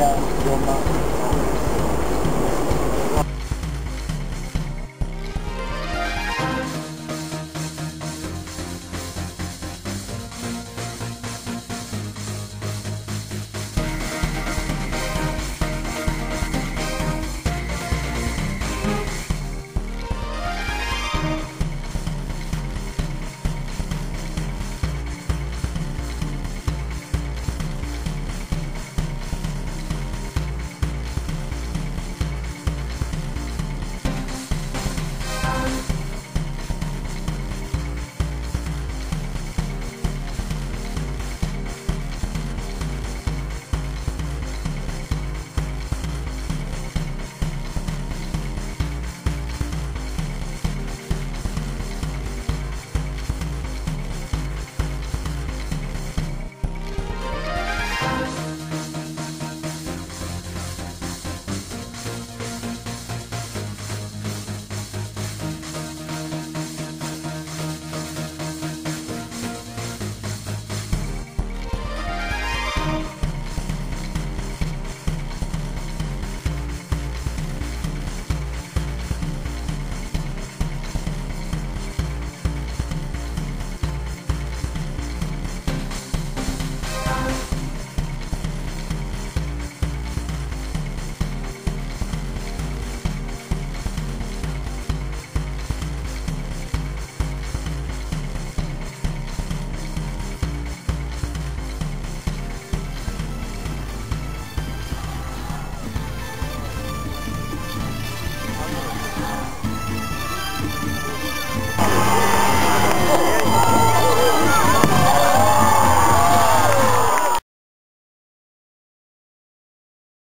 Yang.